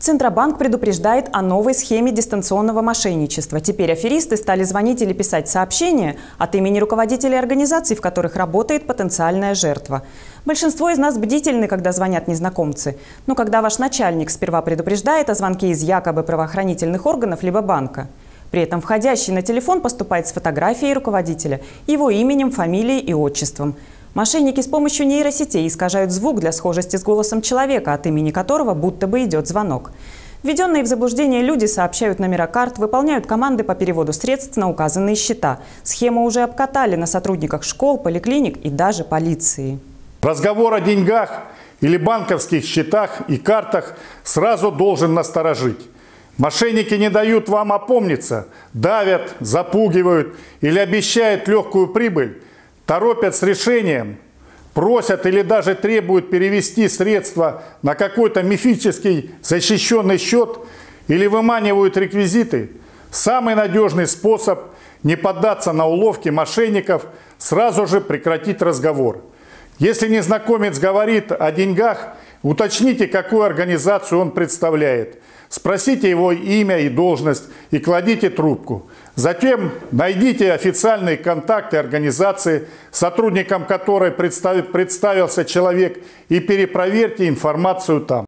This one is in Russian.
Центробанк предупреждает о новой схеме дистанционного мошенничества. Теперь аферисты стали звонить или писать сообщения от имени руководителей организаций, в которых работает потенциальная жертва. Большинство из нас бдительны, когда звонят незнакомцы. Но когда ваш начальник сперва предупреждает о звонке из якобы правоохранительных органов либо банка, при этом входящий на телефон поступает с фотографией руководителя, его именем, фамилией и отчеством – Мошенники с помощью нейросетей искажают звук для схожести с голосом человека, от имени которого будто бы идет звонок. Введенные в заблуждение люди сообщают номера карт, выполняют команды по переводу средств на указанные счета. Схему уже обкатали на сотрудниках школ, поликлиник и даже полиции. Разговор о деньгах или банковских счетах и картах сразу должен насторожить. Мошенники не дают вам опомниться, давят, запугивают или обещают легкую прибыль, торопят с решением, просят или даже требуют перевести средства на какой-то мифический защищенный счет или выманивают реквизиты, самый надежный способ не поддаться на уловки мошенников – сразу же прекратить разговор. Если незнакомец говорит о деньгах, уточните, какую организацию он представляет. Спросите его имя и должность и кладите трубку. Затем найдите официальные контакты организации, сотрудником которой представился человек, и перепроверьте информацию там.